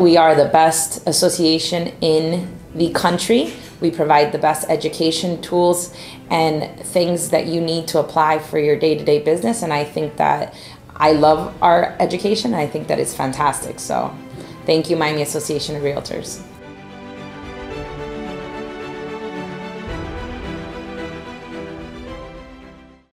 We are the best association in the country. We provide the best education tools and things that you need to apply for your day to day business. And I think that I love our education. I think that it's fantastic. So thank you, Miami Association of Realtors.